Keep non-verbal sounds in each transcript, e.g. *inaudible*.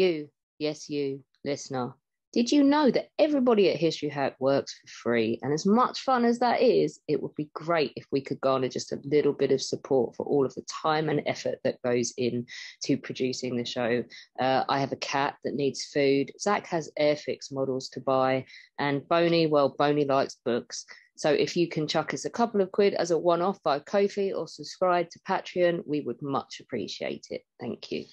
You, yes, you, listener, did you know that everybody at History Hack works for free? And as much fun as that is, it would be great if we could garner just a little bit of support for all of the time and effort that goes in to producing the show. Uh, I have a cat that needs food. Zach has Airfix models to buy. And Boney, well, Boney likes books. So if you can chuck us a couple of quid as a one off by Ko-fi or subscribe to Patreon, we would much appreciate it. Thank you.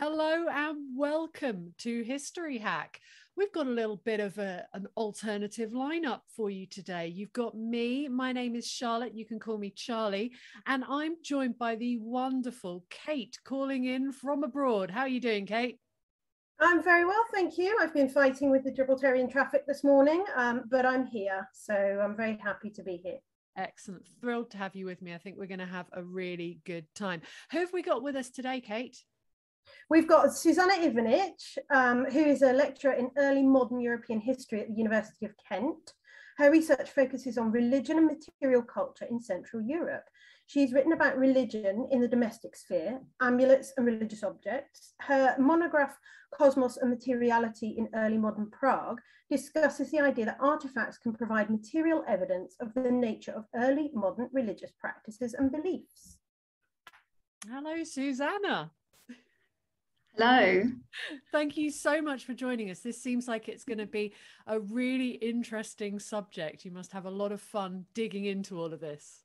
Hello and welcome to History Hack. We've got a little bit of a, an alternative lineup for you today. You've got me, my name is Charlotte, you can call me Charlie, and I'm joined by the wonderful Kate calling in from abroad. How are you doing, Kate? I'm very well, thank you. I've been fighting with the Gibraltarian traffic this morning, um, but I'm here, so I'm very happy to be here. Excellent. Thrilled to have you with me. I think we're going to have a really good time. Who have we got with us today, Kate? We've got Suzanna Ivanic, um, who is a lecturer in early modern European history at the University of Kent. Her research focuses on religion and material culture in Central Europe. She's written about religion in the domestic sphere, amulets and religious objects. Her monograph, Cosmos and Materiality in Early Modern Prague, discusses the idea that artifacts can provide material evidence of the nature of early modern religious practices and beliefs. Hello, Suzanna. Hello. Thank you so much for joining us. This seems like it's going to be a really interesting subject. You must have a lot of fun digging into all of this.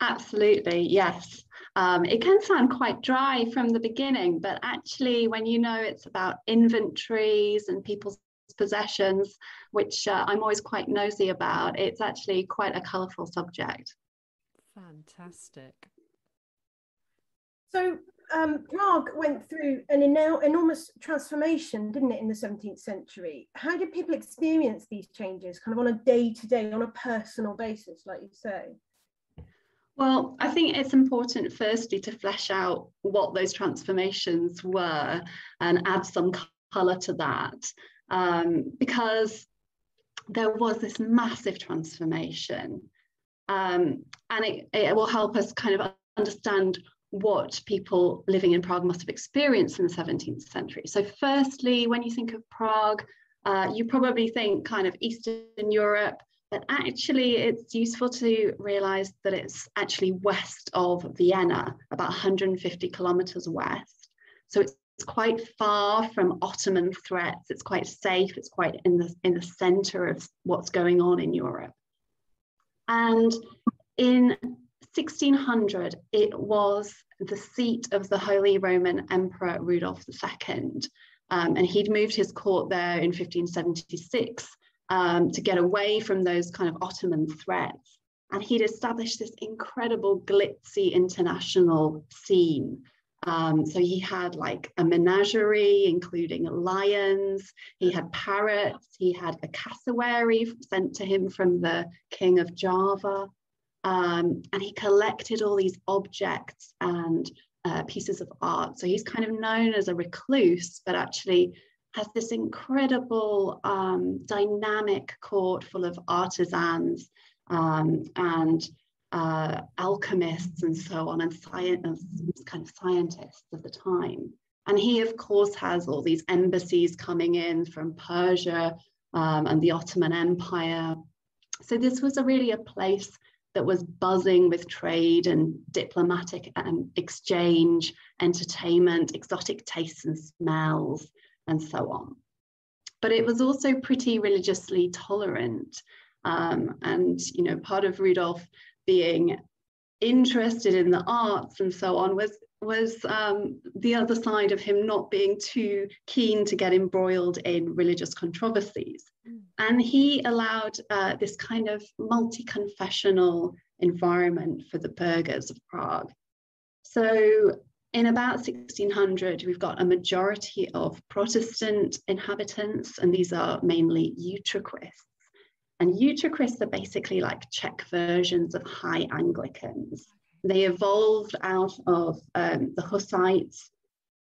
Absolutely, yes. Um, it can sound quite dry from the beginning, but actually, when you know it's about inventories and people's possessions, which uh, I'm always quite nosy about, it's actually quite a colourful subject. Fantastic. So, um, Prague went through an enormous transformation, didn't it, in the 17th century? How did people experience these changes, kind of on a day to day, on a personal basis, like you say? Well, I think it's important, firstly, to flesh out what those transformations were and add some colour to that, um, because there was this massive transformation. Um, and it, it will help us kind of understand what people living in Prague must have experienced in the 17th century. So, firstly, when you think of Prague, uh, you probably think kind of Eastern Europe, but actually, it's useful to realize that it's actually west of Vienna, about 150 kilometers west. So, it's quite far from Ottoman threats. It's quite safe. It's quite in the in the center of what's going on in Europe. And in 1600, it was the seat of the Holy Roman Emperor Rudolf II. Um, and he'd moved his court there in 1576 um, to get away from those kind of Ottoman threats. And he'd established this incredible glitzy international scene. Um, so he had like a menagerie, including lions, he had parrots, he had a cassowary sent to him from the king of Java. Um, and he collected all these objects and uh, pieces of art. So he's kind of known as a recluse, but actually has this incredible um, dynamic court full of artisans um, and uh, alchemists and so on, and kind of scientists of the time. And he, of course, has all these embassies coming in from Persia um, and the Ottoman Empire. So this was a really a place that was buzzing with trade and diplomatic um, exchange, entertainment, exotic tastes and smells, and so on. But it was also pretty religiously tolerant. Um, and, you know, part of Rudolf being interested in the arts and so on was was um, the other side of him not being too keen to get embroiled in religious controversies. Mm. And he allowed uh, this kind of multi confessional environment for the burghers of Prague. So, in about 1600, we've got a majority of Protestant inhabitants, and these are mainly Utraquists. And Utraquists are basically like Czech versions of High Anglicans. They evolved out of um, the Hussites,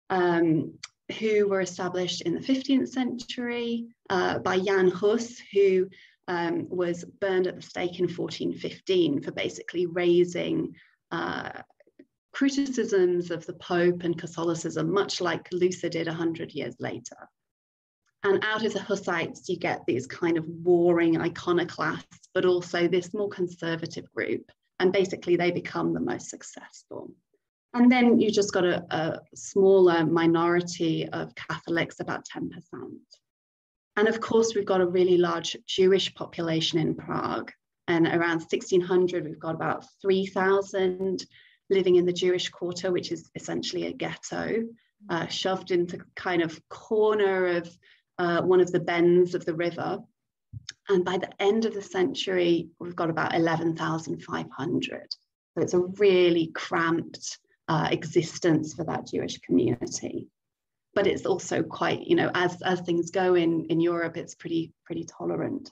um, who were established in the 15th century uh, by Jan Hus, who um, was burned at the stake in 1415 for basically raising uh, criticisms of the Pope and Catholicism, much like Luther did 100 years later. And out of the Hussites, you get these kind of warring iconoclasts, but also this more conservative group. And basically, they become the most successful. And then you just got a, a smaller minority of Catholics, about 10%. And of course, we've got a really large Jewish population in Prague. And around 1600, we've got about 3,000 living in the Jewish quarter, which is essentially a ghetto, uh, shoved into kind of corner of uh, one of the bends of the river. And by the end of the century, we've got about 11,500. So it's a really cramped uh, existence for that Jewish community. But it's also quite, you know, as, as things go in, in Europe, it's pretty, pretty tolerant.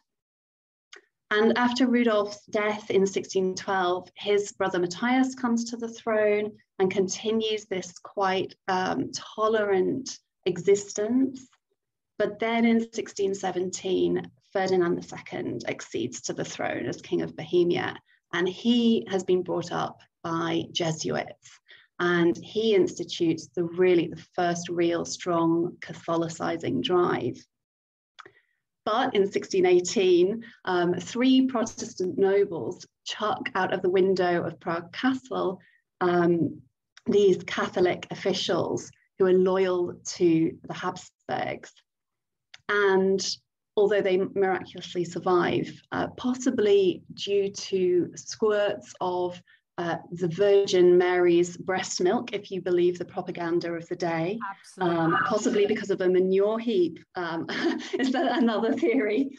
And after Rudolf's death in 1612, his brother Matthias comes to the throne and continues this quite um, tolerant existence. But then in 1617, Ferdinand II accedes to the throne as King of Bohemia, and he has been brought up by Jesuits. And he institutes the really the first real strong Catholicizing drive. But in 1618, um, three Protestant nobles chuck out of the window of Prague Castle um, these Catholic officials who are loyal to the Habsburgs. And although they miraculously survive, uh, possibly due to squirts of uh, the Virgin Mary's breast milk, if you believe the propaganda of the day, um, possibly because of a manure heap. Um, *laughs* is that another theory?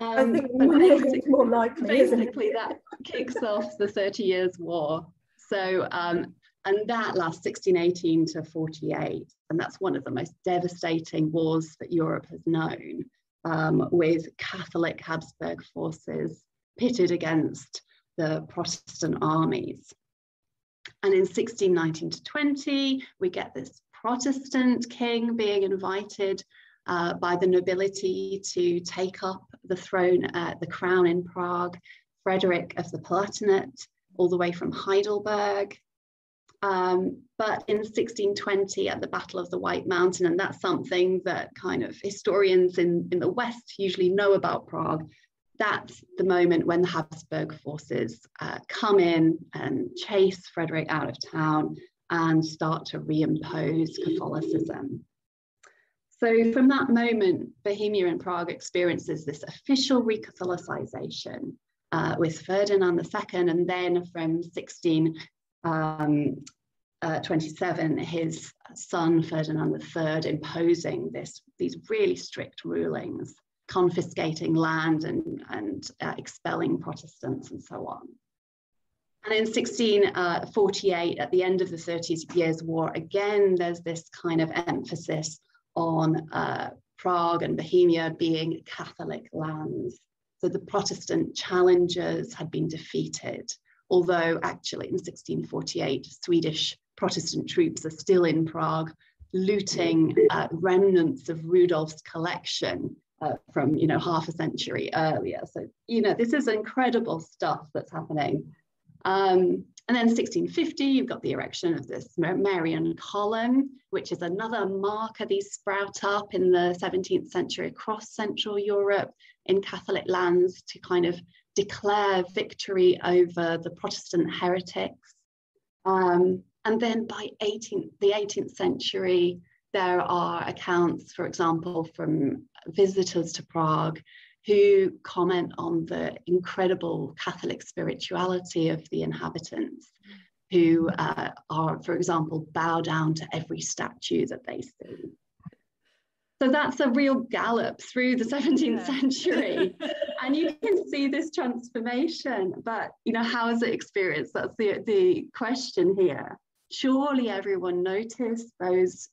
Um, I think it's more likely. Basically, that kicks off the Thirty Years' War. So, um, and that lasts 1618 to 48, and that's one of the most devastating wars that Europe has known, um, with Catholic Habsburg forces pitted against the Protestant armies. And in 1619 to 20, we get this Protestant king being invited uh, by the nobility to take up the throne, uh, the crown in Prague, Frederick of the Palatinate, all the way from Heidelberg. Um, but in 1620 at the Battle of the White Mountain, and that's something that kind of historians in, in the West usually know about Prague, that's the moment when the Habsburg forces uh, come in and chase Frederick out of town and start to reimpose Catholicism. So from that moment, Bohemia and Prague experiences this official recatholicization uh, with Ferdinand II, and then from 1627, um, uh, his son Ferdinand III imposing this, these really strict rulings confiscating land and, and uh, expelling Protestants and so on. And in 1648, uh, at the end of the 30 Years' War, again, there's this kind of emphasis on uh, Prague and Bohemia being Catholic lands. So the Protestant challengers had been defeated, although actually in 1648, Swedish Protestant troops are still in Prague looting uh, remnants of Rudolf's collection uh, from you know half a century earlier. So you know this is incredible stuff that's happening. Um, and then 1650, you've got the erection of this Marian column, which is another marker. These sprout up in the 17th century across Central Europe in Catholic lands to kind of declare victory over the Protestant heretics. Um, and then by 18th, the 18th century, there are accounts, for example, from visitors to Prague who comment on the incredible Catholic spirituality of the inhabitants, who uh, are, for example, bow down to every statue that they see. So that's a real gallop through the 17th yeah. century. *laughs* and you can see this transformation, but you know, how is it experienced? That's the, the question here. Surely everyone noticed those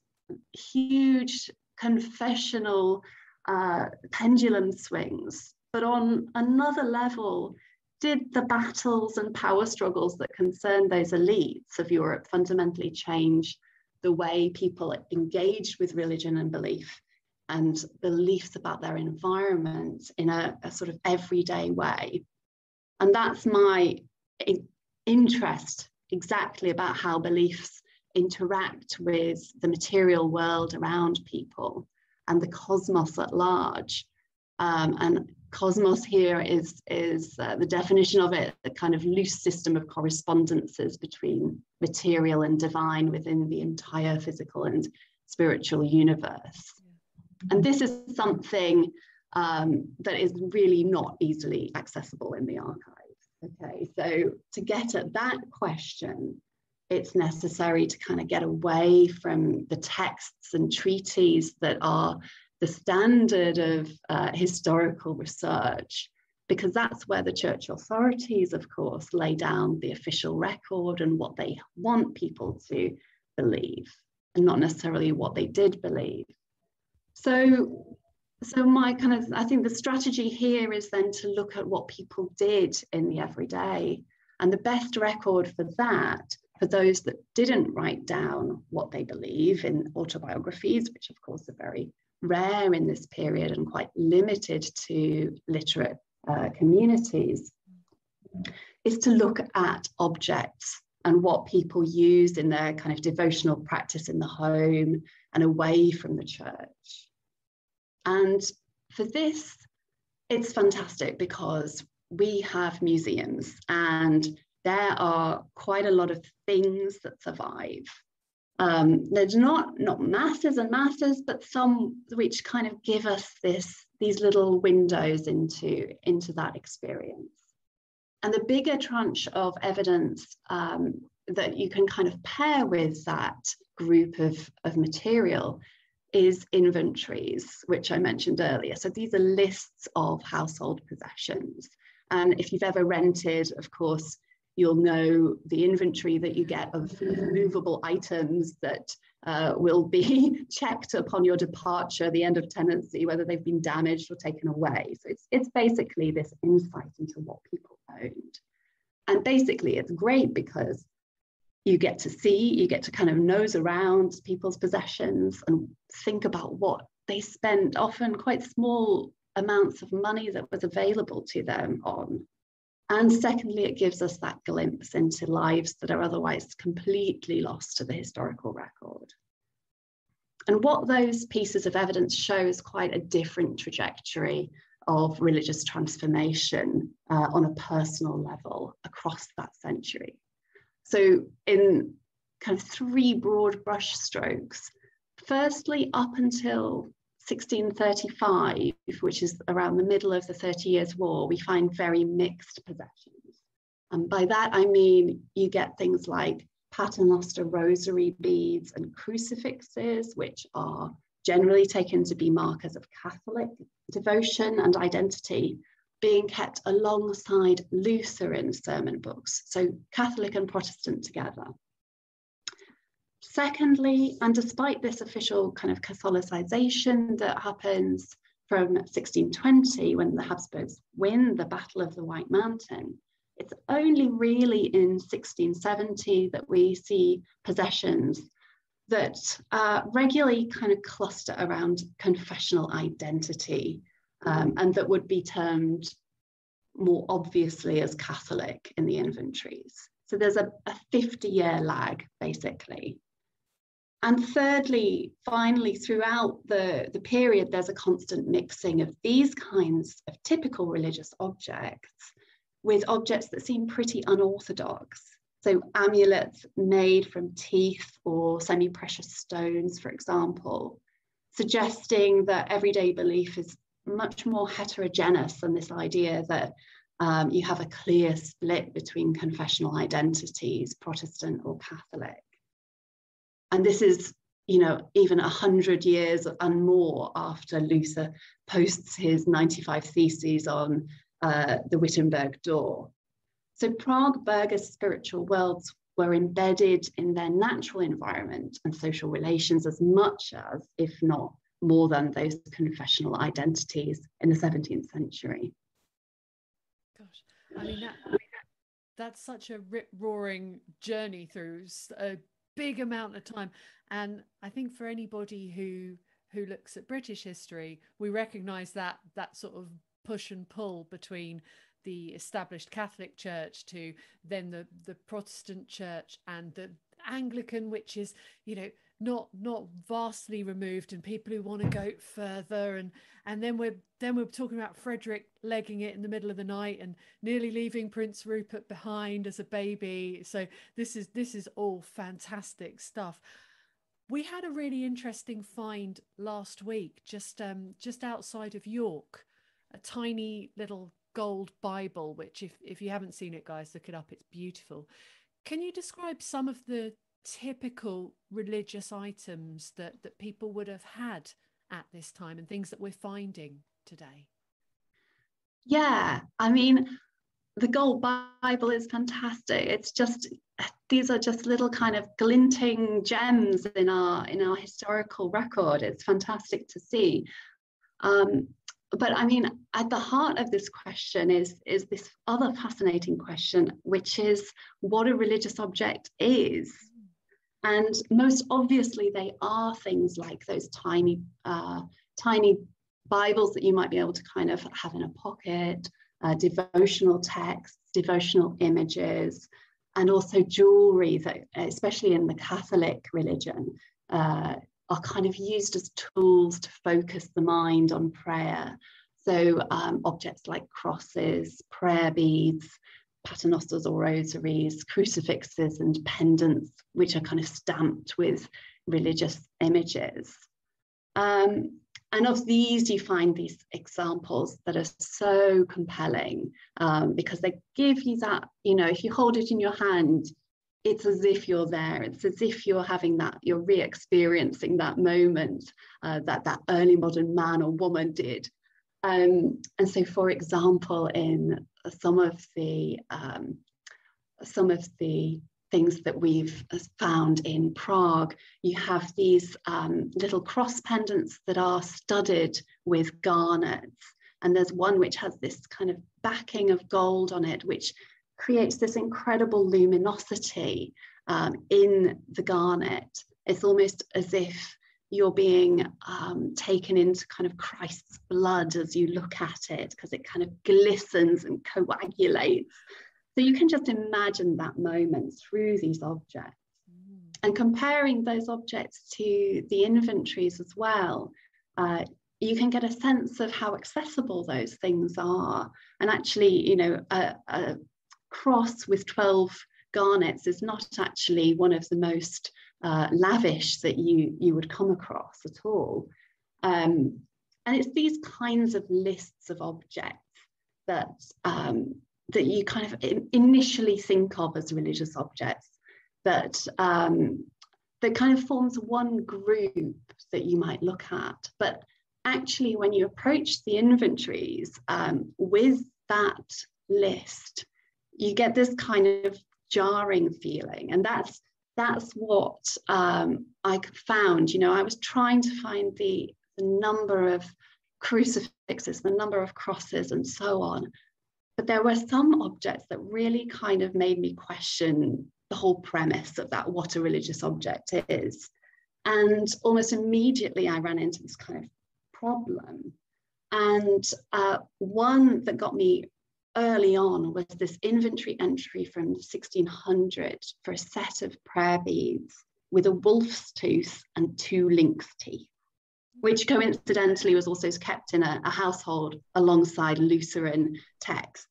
huge confessional uh, pendulum swings. But on another level, did the battles and power struggles that concerned those elites of Europe fundamentally change the way people engaged with religion and belief and beliefs about their environment in a, a sort of everyday way? And that's my interest exactly about how beliefs interact with the material world around people and the cosmos at large. Um, and cosmos here is, is uh, the definition of it, a kind of loose system of correspondences between material and divine within the entire physical and spiritual universe. And this is something um, that is really not easily accessible in the archive. Okay, so to get at that question, it's necessary to kind of get away from the texts and treaties that are the standard of uh, historical research, because that's where the church authorities, of course, lay down the official record and what they want people to believe, and not necessarily what they did believe. So, so my kind of, I think the strategy here is then to look at what people did in the everyday. And the best record for that for those that didn't write down what they believe in autobiographies, which of course are very rare in this period and quite limited to literate uh, communities, is to look at objects and what people use in their kind of devotional practice in the home and away from the church. And for this, it's fantastic because we have museums and there are quite a lot of things that survive. Um, there's not not masses and masses, but some which kind of give us this these little windows into into that experience. And the bigger tranche of evidence um, that you can kind of pair with that group of, of material is inventories, which I mentioned earlier. So these are lists of household possessions. And if you've ever rented, of course, You'll know the inventory that you get of movable items that uh, will be *laughs* checked upon your departure, the end of tenancy, whether they've been damaged or taken away. So it's, it's basically this insight into what people owned. And basically, it's great because you get to see, you get to kind of nose around people's possessions and think about what they spent, often quite small amounts of money that was available to them on. And secondly, it gives us that glimpse into lives that are otherwise completely lost to the historical record. And what those pieces of evidence show is quite a different trajectory of religious transformation uh, on a personal level across that century. So, in kind of three broad brushstrokes, firstly, up until 1635, which is around the middle of the Thirty Years' War, we find very mixed possessions. And by that, I mean you get things like paternoster rosary beads and crucifixes, which are generally taken to be markers of Catholic devotion and identity, being kept alongside Lutheran sermon books, so Catholic and Protestant together. Secondly, and despite this official kind of Catholicization that happens from 1620 when the Habsburgs win the Battle of the White Mountain, it's only really in 1670 that we see possessions that uh, regularly kind of cluster around confessional identity um, and that would be termed more obviously as Catholic in the inventories. So there's a, a 50 year lag basically. And thirdly, finally, throughout the, the period, there's a constant mixing of these kinds of typical religious objects with objects that seem pretty unorthodox. So, amulets made from teeth or semi precious stones, for example, suggesting that everyday belief is much more heterogeneous than this idea that um, you have a clear split between confessional identities, Protestant or Catholic and this is you know even a hundred years and more after Luther posts his 95 theses on uh, the Wittenberg door. So Prague burghers' spiritual worlds were embedded in their natural environment and social relations as much as, if not more than, those confessional identities in the 17th century. Gosh, I mean, that, that's such a rip roaring journey through a big amount of time. And I think for anybody who who looks at British history, we recognise that that sort of push and pull between the established Catholic Church to then the the Protestant Church and the Anglican, which is you know not not vastly removed, and people who want to go further, and and then we're then we're talking about Frederick legging it in the middle of the night and nearly leaving Prince Rupert behind as a baby. So this is this is all fantastic stuff we had a really interesting find last week just um just outside of york a tiny little gold Bible, which, if, if you haven't seen it, guys, look it up. It's beautiful. Can you describe some of the typical religious items that, that people would have had at this time and things that we're finding today? Yeah, I mean, the Gold Bible is fantastic. It's just these are just little kind of glinting gems in our in our historical record. It's fantastic to see. Um, but I mean, at the heart of this question is, is this other fascinating question, which is what a religious object is. And most obviously, they are things like those tiny, uh, tiny Bibles that you might be able to kind of have in a pocket, uh, devotional texts, devotional images, and also jewelry that, especially in the Catholic religion, uh, are kind of used as tools to focus the mind on prayer. So um, objects like crosses, prayer beads, paternosters or rosaries, crucifixes and pendants, which are kind of stamped with religious images. Um, and of these, you find these examples that are so compelling um, because they give you that, you know, if you hold it in your hand, it's as if you're there. It's as if you're having that, you're re-experiencing that moment uh, that that early modern man or woman did. Um, and so, for example, in some of the um, some of the things that we've found in Prague, you have these um, little cross pendants that are studded with garnets. And there's one which has this kind of backing of gold on it, which creates this incredible luminosity um, in the garnet. It's almost as if you're being um, taken into kind of Christ's blood as you look at it, because it kind of glistens and coagulates. So you can just imagine that moment through these objects. Mm. And comparing those objects to the inventories as well, uh, you can get a sense of how accessible those things are. And actually, you know, a, a cross with 12 garnets is not actually one of the most uh, lavish that you, you would come across at all. Um, and it's these kinds of lists of objects that, um, that you kind of initially think of as religious objects that, um, that kind of forms one group that you might look at. But actually, when you approach the inventories um, with that list, you get this kind of jarring feeling and that's that's what um, I found. You know, I was trying to find the, the number of crucifixes, the number of crosses, and so on. But there were some objects that really kind of made me question the whole premise of that, what a religious object is. And almost immediately, I ran into this kind of problem. And uh, one that got me early on was this inventory entry from 1600 for a set of prayer beads with a wolf's tooth and two lynx teeth, which coincidentally was also kept in a, a household alongside Lutheran texts.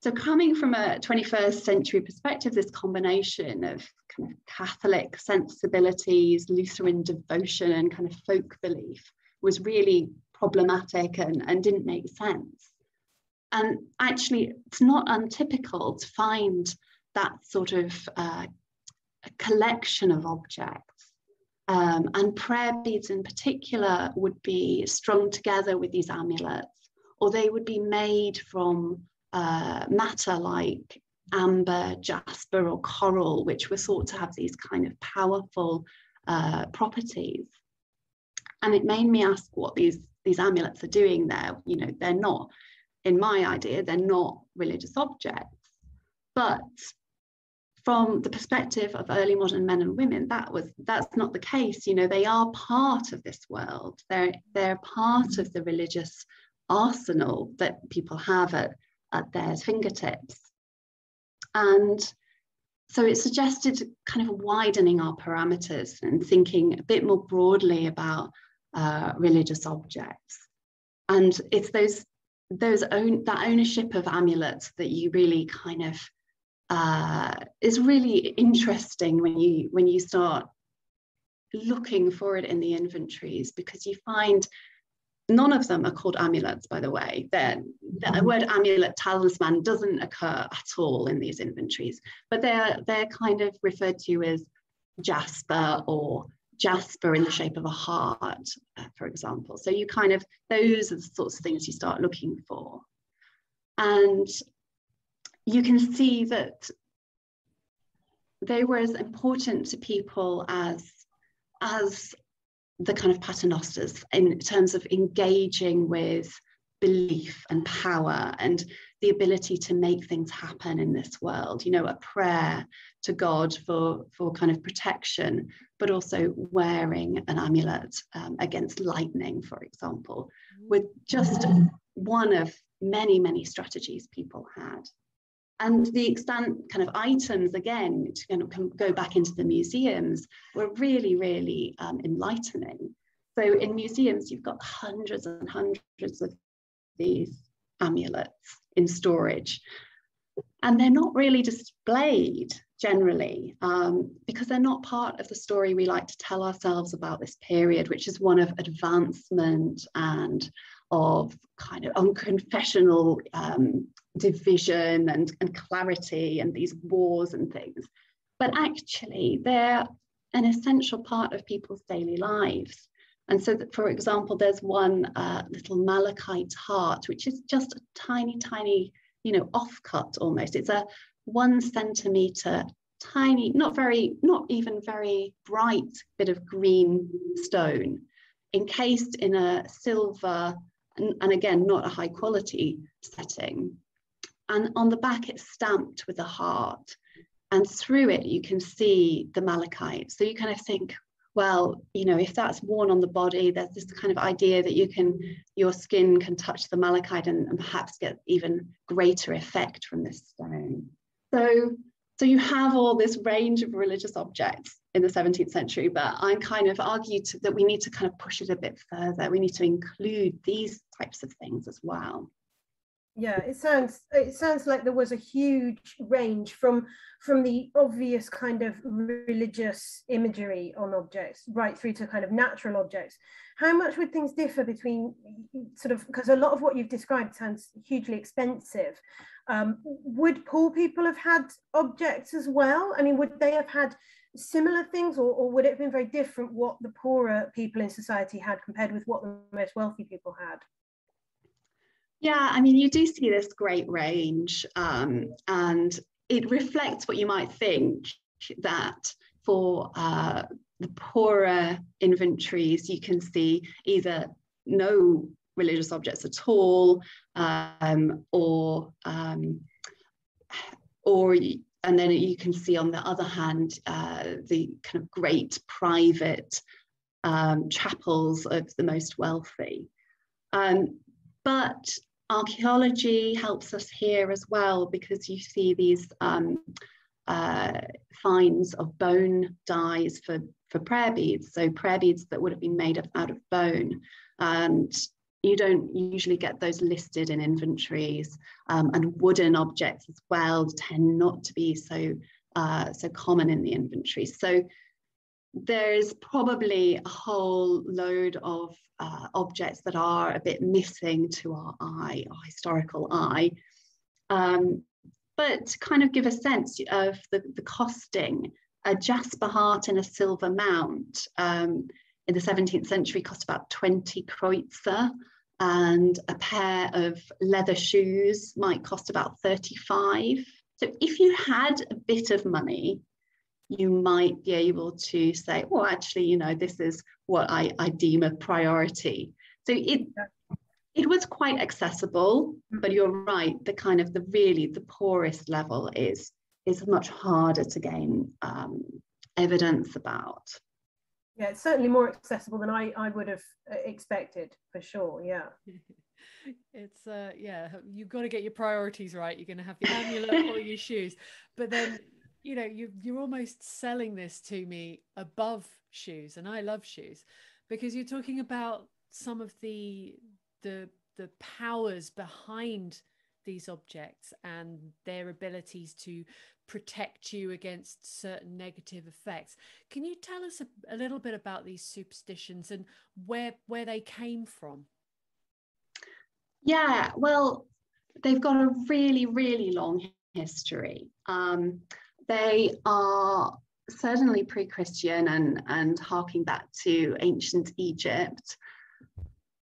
So, coming from a 21st century perspective, this combination of kind of Catholic sensibilities, Lutheran devotion, and kind of folk belief was really problematic and, and didn't make sense. And actually, it's not untypical to find that sort of uh, collection of objects. Um, and prayer beads in particular would be strung together with these amulets, or they would be made from uh, matter like amber, jasper, or coral, which were thought to have these kind of powerful uh, properties. And it made me ask what these, these amulets are doing there. You know, they're not in my idea, they're not religious objects. But from the perspective of early modern men and women, that was that's not the case. You know, they are part of this world. They're they're part of the religious arsenal that people have at at their fingertips. And so it suggested kind of widening our parameters and thinking a bit more broadly about uh, religious objects. And it's those those own that ownership of amulets that you really kind of uh, is really interesting when you when you start looking for it in the inventories because you find none of them are called amulets by the way They're, the mm-hmm. word amulet talisman doesn't occur at all in these inventories but they're they're kind of referred to as jasper or jasper in the shape of a heart uh, for example. So you kind of those are the sorts of things you start looking for. And you can see that they were as important to people as as the kind of paternosters in terms of engaging with belief and power and the ability to make things happen in this world you know a prayer to god for for kind of protection but also wearing an amulet um, against lightning for example with just one of many many strategies people had. And the extant kind of items again to kind of go back into the museums were really really um, enlightening. So in museums you've got hundreds and hundreds of these amulets in storage and they're not really displayed generally um, because they're not part of the story we like to tell ourselves about this period which is one of advancement and of kind of unconfessional um, division and, and clarity and these wars and things. But actually, they're an essential part of people's daily lives. And so, that, for example, there's one uh, little malachite heart, which is just a tiny, tiny, you know, offcut almost. It's a one centimeter tiny, not very, not even very bright bit of green stone encased in a silver and, and again, not a high quality setting. And on the back, it's stamped with a heart. And through it, you can see the malachite. So you kind of think, well, you know, if that's worn on the body, there's this kind of idea that you can, your skin can touch the malachite and, and perhaps get even greater effect from this stone. So, so you have all this range of religious objects in the 17th century, but I'm kind of argued that we need to kind of push it a bit further. We need to include these types of things as well. Yeah, it sounds it sounds like there was a huge range from from the obvious kind of religious imagery on objects right through to kind of natural objects. How much would things differ between sort of because a lot of what you've described sounds hugely expensive. Um, would poor people have had objects as well? I mean, would they have had similar things or, or would it have been very different what the poorer people in society had compared with what the most wealthy people had? Yeah, I mean, you do see this great range, um, and it reflects what you might think that for uh, the poorer inventories, you can see either no religious objects at all, um, or um, or and then you can see on the other hand uh, the kind of great private um, chapels of the most wealthy. Um, but archaeology helps us here as well because you see these um, uh, finds of bone dies for, for prayer beads, so prayer beads that would have been made out of bone. And you don't usually get those listed in inventories um, and wooden objects as well tend not to be so uh, so common in the inventory so there's probably a whole load of uh, objects that are a bit missing to our eye our historical eye um, but to kind of give a sense of the, the costing a jasper heart in a silver mount um, in the 17th century cost about 20 kreuzer and a pair of leather shoes might cost about 35. So if you had a bit of money, you might be able to say, well, actually, you know, this is what I, I deem a priority. So it it was quite accessible, but you're right, the kind of the really the poorest level is is much harder to gain um, evidence about. Yeah it's certainly more accessible than i i would have uh, expected for sure yeah. *laughs* It's uh yeah you've got to get your priorities right you're going to have the amulet or your shoes. But then you know you you're almost selling this to me above shoes and i love shoes because you're talking about some of the the the powers behind these objects and their abilities to protect you against certain negative effects. Can you tell us a, a, little bit about these superstitions and where where they came from? Yeah, well, they've got a really, really long history. Um, they are certainly pre-Christian and, and harking back to ancient Egypt.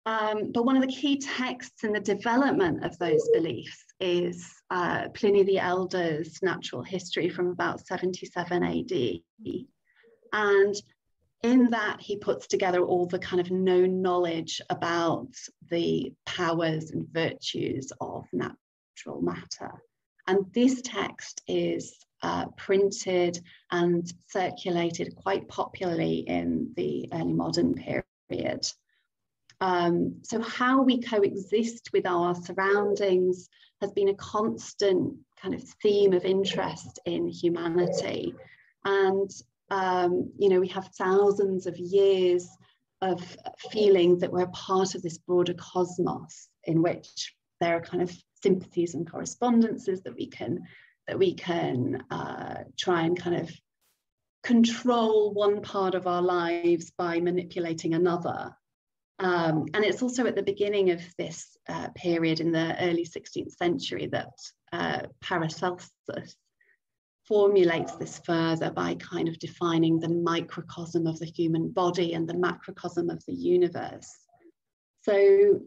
Um, but one of the key texts in the development of those beliefs is uh, Pliny the Elder's Natural History from about 77 AD. And in that, he puts together all the kind of known knowledge about the powers and virtues of natural matter. And this text is uh, printed and circulated quite popularly in the early modern period. Um, so, how we coexist with our surroundings has been a constant kind of theme of interest in humanity. And um, you know, we have thousands of years of feeling that we're part of this broader cosmos in which there are kind of sympathies and correspondences that we can that we can uh, try and kind of control one part of our lives by manipulating another. Um, and it's also at the beginning of this uh, period in the early 16th century that uh, Paracelsus formulates this further by kind of defining the microcosm of the human body and the macrocosm of the universe. So,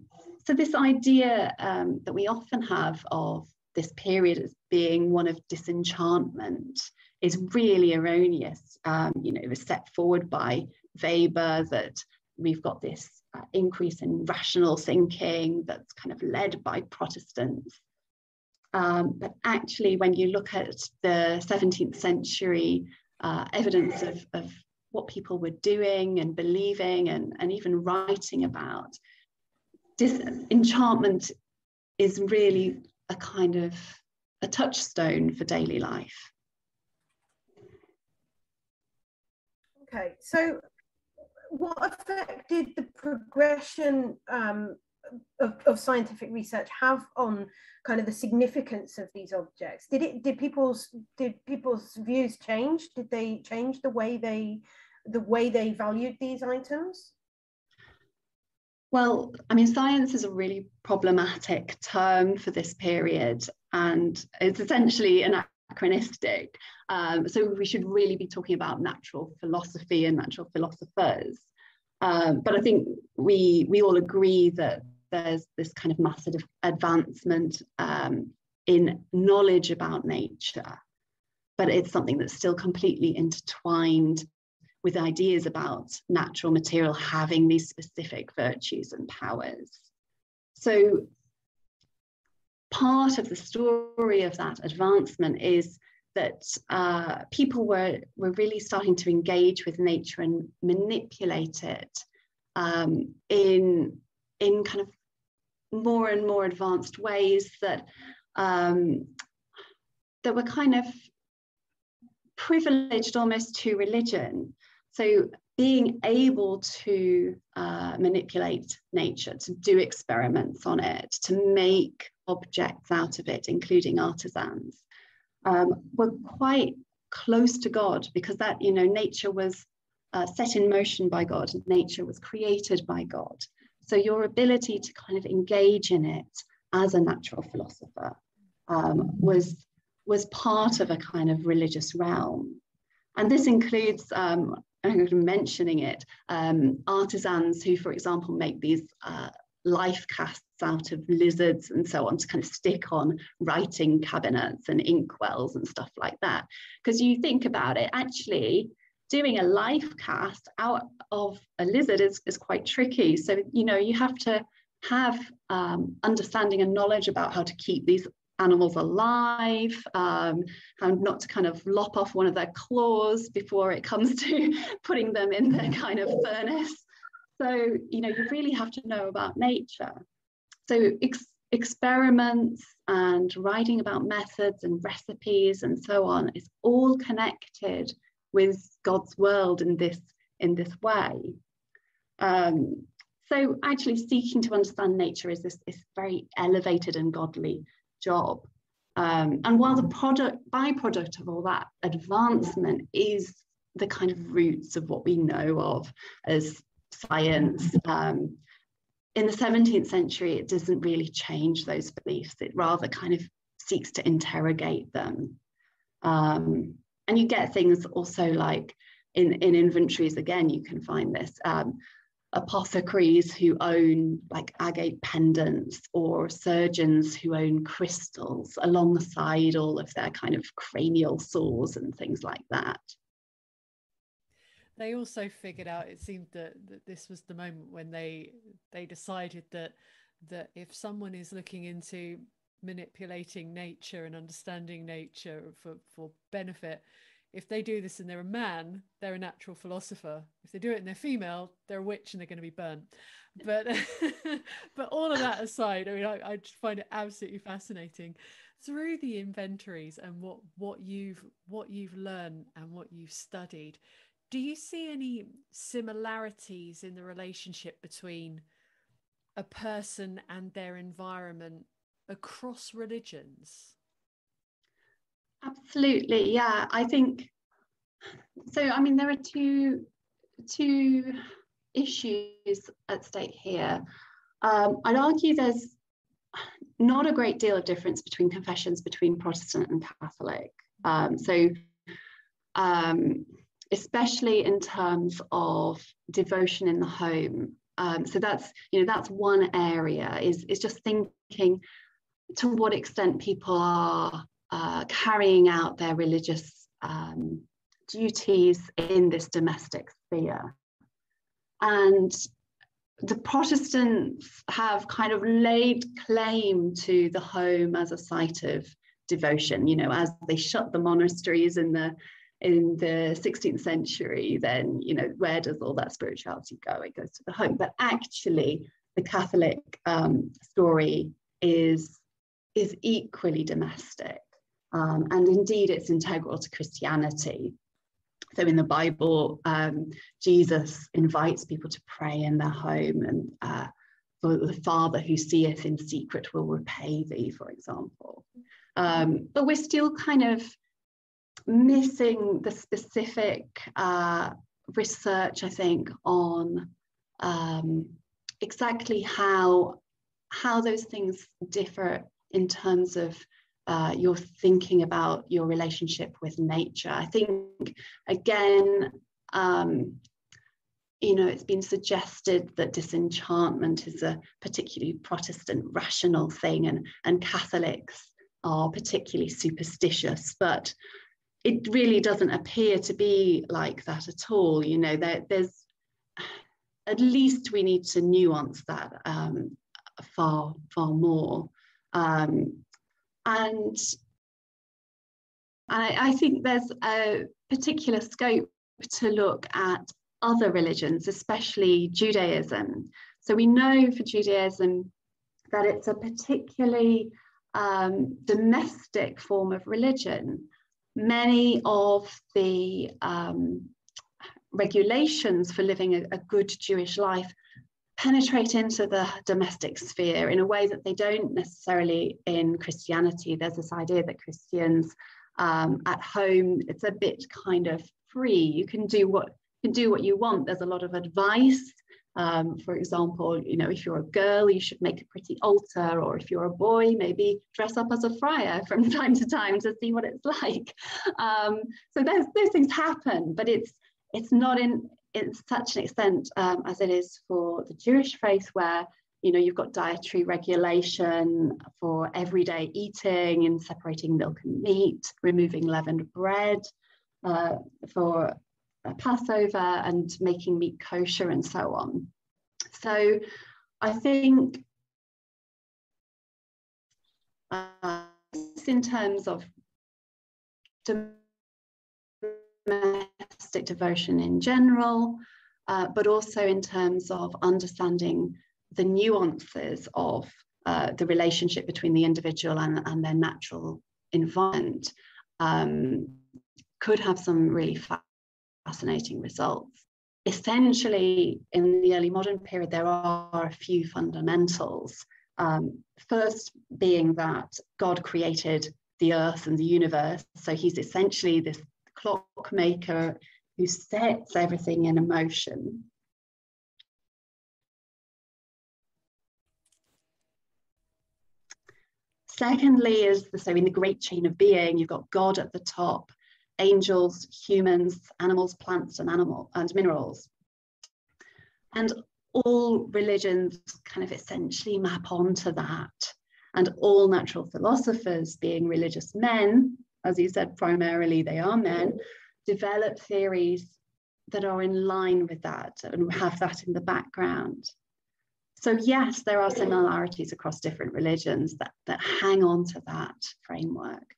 so this idea um, that we often have of this period as being one of disenchantment is really erroneous. Um, you know, it was set forward by Weber that we've got this uh, increase in rational thinking that's kind of led by Protestants um, but actually, when you look at the 17th century uh, evidence of, of what people were doing and believing and, and even writing about, disenchantment is really a kind of a touchstone for daily life. Okay, so what effect did the progression um, of, of scientific research have on kind of the significance of these objects? Did it did people's did people's views change? Did they change the way they the way they valued these items well i mean science is a really problematic term for this period and it's essentially anachronistic. Um, so we should really be talking about natural philosophy and natural philosophers. Um, but I think we we all agree that there's this kind of massive advancement um, in knowledge about nature, but it's something that's still completely intertwined with ideas about natural material having these specific virtues and powers. So part of the story of that advancement is that uh, people were, were really starting to engage with nature and manipulate it um, in, in kind of more and more advanced ways that um, that were kind of privileged almost to religion. So being able to uh, manipulate nature, to do experiments on it, to make objects out of it, including artisans, um, were quite close to God because that, you know, nature was uh, set in motion by God, nature was created by God. So your ability to kind of engage in it as a natural philosopher um, was, was part of a kind of religious realm. And this includes, um, mentioning it, um, artisans who, for example, make these uh, life casts out of lizards and so on to kind of stick on writing cabinets and inkwells and stuff like that. Because you think about it, actually, doing a life cast out of a lizard is, is quite tricky. So, you know, you have to have um, understanding and knowledge about how to keep these animals alive, um, how not to kind of lop off one of their claws before it comes *laughs* to putting them in their kind of furnace. So, you know, you really have to know about nature. so ex experiments and writing about methods and recipes and so on is all connected with God's world in this in this way. Um, so actually seeking to understand nature is this, this very elevated and godly job. Um, and while the product byproduct of all that advancement is the kind of roots of what we know of as science, um, in the 17th century, it doesn't really change those beliefs. It rather kind of seeks to interrogate them. Um, and you get things also like in, in inventories, again, you can find this. Apothecaries who own like agate pendants or surgeons who own crystals alongside all of their kind of cranial saws and things like that. They also figured out it seemed that, that this was the moment when they they decided that that if someone is looking into manipulating nature and understanding nature for, for benefit, if they do this and they're a man, they're a natural philosopher. If they do it and they're female, they're a witch and they're going to be burnt. But *laughs* but all of that aside, I mean, I, I just find it absolutely fascinating through the inventories and what what you've what you've learned and what you've studied. Do you see any similarities in the relationship between a person and their environment across religions? Absolutely, yeah. I think so. I mean, there are two two issues at stake here. Um, I'd argue there's not a great deal of difference between confessions between Protestant and Catholic. Um, so, um, especially in terms of devotion in the home. Um, so that's you know that's one area is is just thinking to what extent people are uh, carrying out their religious um, duties in this domestic sphere. And the Protestants have kind of laid claim to the home as a site of devotion. You know, as they shut the monasteries in the in the 16th century, then you know where does all that spirituality go? It goes to the home. But actually, the Catholic um, story is is equally domestic. Um, and indeed, it's integral to Christianity. So in the Bible, um, Jesus invites people to pray in their home, and uh, the Father who seeth in secret will repay thee, for example. Um, but we're still kind of missing the specific uh, research, I think, on um, exactly how how those things differ in terms of uh, you're thinking about your relationship with nature. I think, again, um, you know, it's been suggested that disenchantment is a particularly Protestant rational thing, and, and Catholics are particularly superstitious, but it really doesn't appear to be like that at all. You know, there, there's at least we need to nuance that um, far, far more. Um, and I, I think there's a particular scope to look at other religions, especially Judaism. So we know for Judaism that it's a particularly um, domestic form of religion. Many of the um, regulations for living a, a, good Jewish life penetrate into the domestic sphere in a way that they don't necessarily in Christianity. There's this idea that Christians um, at home, it's a bit kind of free. You can do what you can do what you want. There's a lot of advice. Um, for example, you know, if you're a girl, you should make a pretty altar, or if you're a boy, maybe dress up as a friar *laughs* from time to time to see what it's *laughs* like. Um, so those those things happen, but it's it's not in in such an extent um, as it is for the Jewish faith, where you know you've got dietary regulation for everyday eating and separating milk and meat, removing leavened bread uh, for Passover and making meat kosher and so on. So I think uh, in terms of domestic devotion in general, uh, but also in terms of understanding the nuances of uh, the relationship between the individual and, and their natural environment um, could have some really fascinating results. Essentially, in the early modern period, there are a few fundamentals. Um, first, being that God created the earth and the universe. So he's essentially this clockmaker who sets everything in motion. Secondly, is the, so in the great chain of being, you've got God at the top, angels, humans, animals, plants, and animal and minerals. And all religions kind of essentially map onto that. And all natural philosophers, being religious men, as you said, primarily they are men, develop theories that are in line with that and have that in the background. So yes, there are similarities across different religions that, that hang on to that framework.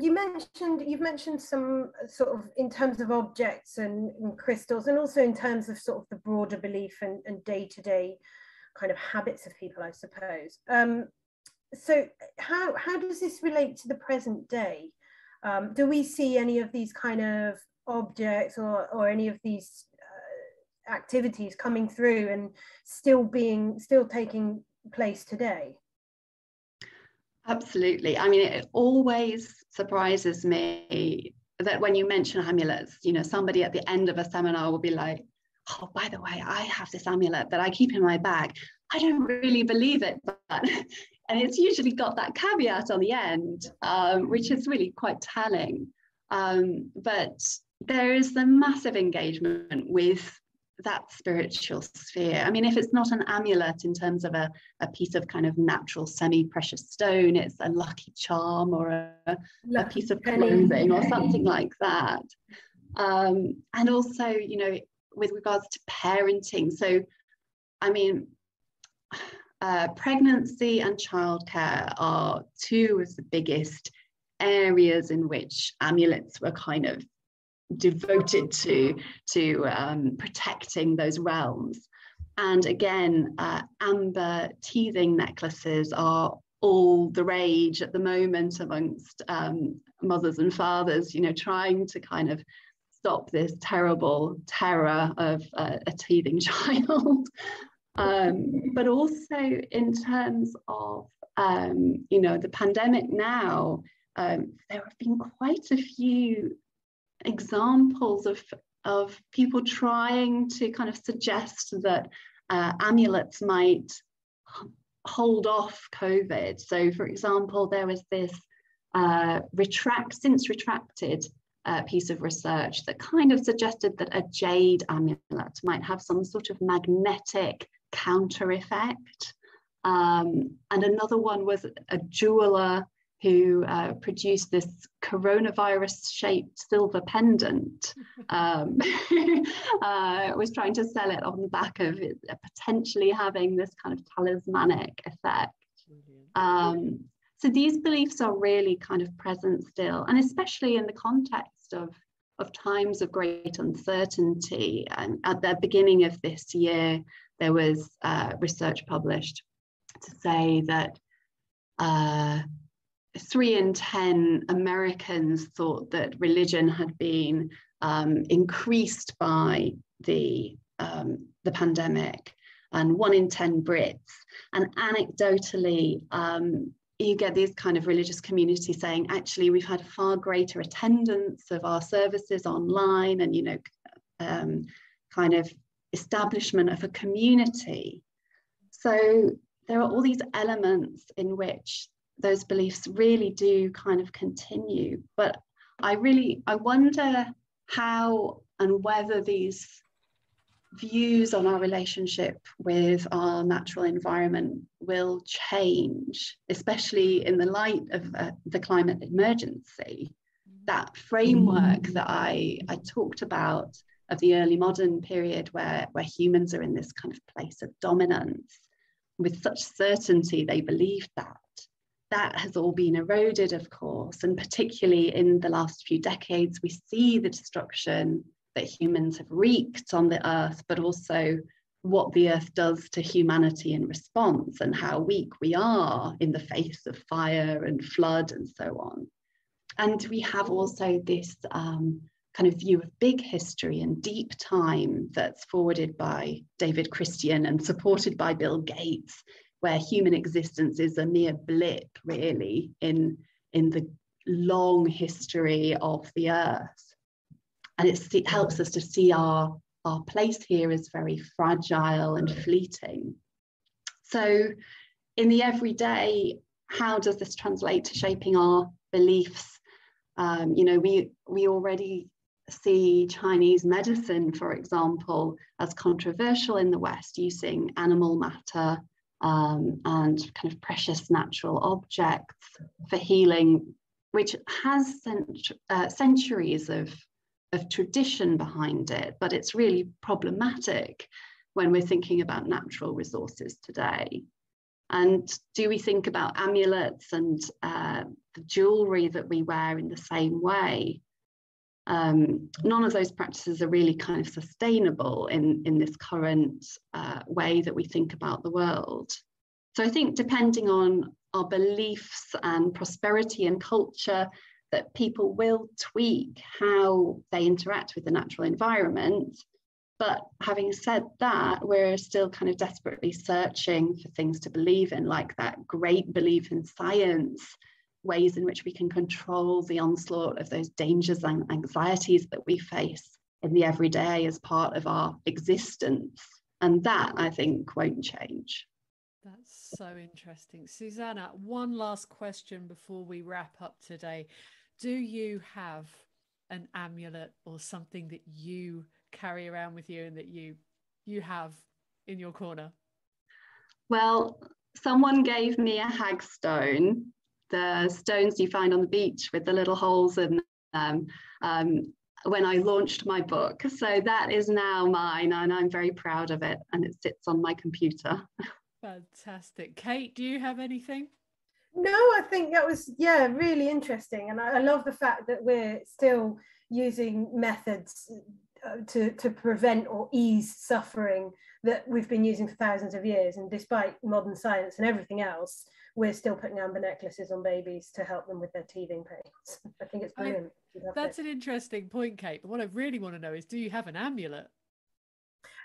You mentioned you've mentioned some sort of in terms of objects and, and crystals, and also in terms of sort of the broader belief and, and day-to-day kind of habits of people, I suppose. Um, so how how does this relate to the present day? Um, do we see any of these kind of objects or, or any of these activities coming through and still being still taking place today? Absolutely. I mean it always surprises me that when you mention amulets you know somebody at the end of a seminar will be like oh by the way i have this amulet that i keep in my bag. I don't really believe it but *laughs* and it's usually got that caveat on the end um, which is really quite telling um, but there is a massive engagement with that spiritual sphere. I mean, if it's not an amulet in terms of a, a piece of kind of natural semi precious stone, it's a lucky charm or a, a piece of clothing or *laughs* something like that. Um, and also, you know, with regards to parenting. So, I mean, uh, pregnancy and childcare are two of the biggest areas in which amulets were kind of devoted to to um, protecting those realms. And again, uh, amber teething necklaces are all the rage at the moment amongst um, mothers and fathers. You know, trying to kind of stop this terrible terror of uh, a teething *laughs* child. Um, but also in terms of um, you know the pandemic now, um, there have been quite a few examples of, of people trying to kind of suggest that uh, amulets might hold off COVID. So, for example, there was this uh, retract, since retracted uh, piece of research that kind of suggested that a jade amulet might have some sort of magnetic counter effect. Um, and another one was a jeweler who uh, produced this coronavirus shaped silver pendant, *laughs* um, *laughs* uh, was trying to sell it on the back of it potentially having this kind of talismanic effect. Um, so these beliefs are really kind of present still, and especially in the context of, of times of great uncertainty. And at the beginning of this year, there was uh, research published to say that uh, three in 10 Americans thought that religion had been um, increased by the, um, the pandemic, and one in 10 Brits. And anecdotally, um, you get these kind of religious communities saying, actually, we've had far greater attendance of our services online and, you know, um, kind of establishment of a community. So there are all these elements in which those beliefs really do kind of continue. But I really, I wonder how and whether these views on our relationship with our natural environment will change, especially in the light of uh, the climate emergency. That framework that I, I talked about of the early modern period where, where humans are in this kind of place of dominance, with such certainty they believed that that has all been eroded, of course, and particularly in the last few decades, we see the destruction that humans have wreaked on the earth, but also what the earth does to humanity in response and how weak we are in the face of fire and flood and so on. And we have also this um, kind of view of big history and deep time that's forwarded by David Christian and supported by Bill Gates, where human existence is a mere blip, really, in, in the long history of the earth. And it helps us to see our, our place here as very fragile and fleeting. So, in the everyday, how does this translate to shaping our beliefs? Um, you know, we we already see Chinese medicine, for example, as controversial in the West, using animal matter um, and kind of precious natural objects for healing, which has cent- uh, centuries of, of tradition behind it, but it's really problematic when we're thinking about natural resources today. And do we think about amulets and uh, the jewelry that we wear in the same way? um, none of those practices are really kind of sustainable in, in this current uh, way that we think about the world. So I think depending on our beliefs and prosperity and culture, that people will tweak how they interact with the natural environment. But having said that, we're still kind of desperately searching for things to believe in, like that great belief in science ways in which we can control the onslaught of those dangers and anxieties that we face in the everyday as part of our existence. And that I think won't change. That's so interesting. Suzanna, one last question before we wrap up today. Do you have an amulet or something that you carry around with you and that you you have in your corner? Well, someone gave me a hagstone the stones you find on the beach with the little holes in them um, when I launched my book. So that is now mine, and I'm very proud of it, and it sits on my computer. *laughs* Fantastic. Kate, do you have anything? No, I think that was, yeah, really interesting. And I, I love the fact that we're still using methods uh, to, to prevent or ease suffering that we've been using for thousands of years. And despite modern science and everything else, we're still putting amber necklaces on babies to help them with their teething pains. *laughs* I think it's brilliant. I, that's it. an interesting point, Kate. But what I really want to know is do you have an amulet?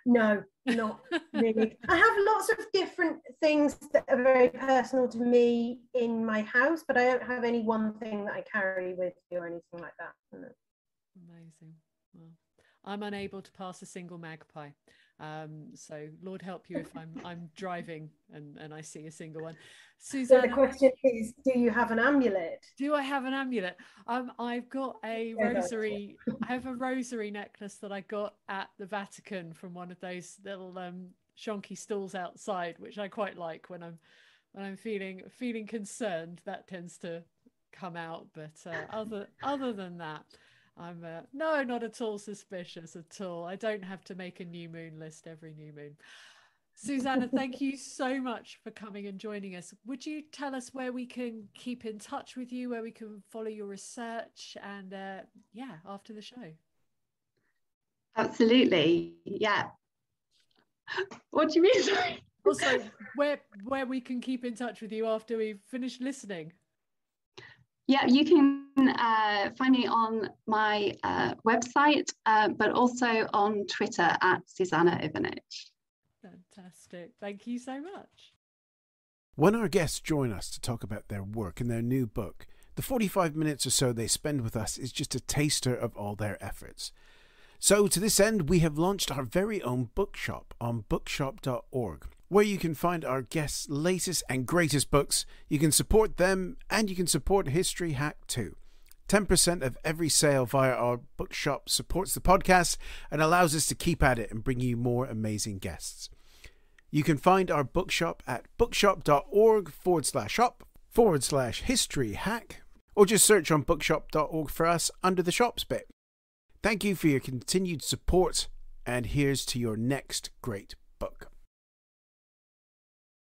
No, *laughs* not really. I have lots of different things that are very personal to me in my house, but I don't have any one thing that I carry with me or anything like that. No. Amazing. Well, I'm unable to pass a single magpie. Um, so Lord help you if I'm *laughs* I'm driving and, and I see a single one. Suzanna, so the question is, do you have an amulet? Do I have an amulet? Um, I've got a rosary. I have a rosary necklace that I got at the Vatican from one of those little um, shonky stalls outside, which I quite like when I'm when I'm feeling feeling concerned. That tends to come out, but uh, other other than that. I'm uh, no, not at all suspicious at all. I don't have to make a new moon list every new moon. Suzanna, thank you *laughs* so much for coming and joining us. Would you tell us where we can keep in touch with you, where we can follow your research, and uh, yeah, after the show? Absolutely, yeah. What do you mean? *laughs* Sorry. Also, where where we can keep in touch with you after we've finished listening? Yeah, you can uh, find me on my uh, website, uh, but also on Twitter at Suzanna Ivanic. Fantastic. Thank you so much. When our guests join us to talk about their work and their new book, the 45 minutes or so they spend with us is just a taster of all their efforts. So, to this end, we have launched our very own bookshop on bookshop.org where you can find our guests' latest and greatest books. You can support them and you can support History Hack too. 10% of every sale via our bookshop supports the podcast and allows us to keep at it and bring you more amazing guests. You can find our bookshop at bookshop.org forward slash shop forward slash history hack or just search on bookshop.org for us under the shops bit. Thank you for your continued support, and here's to your next great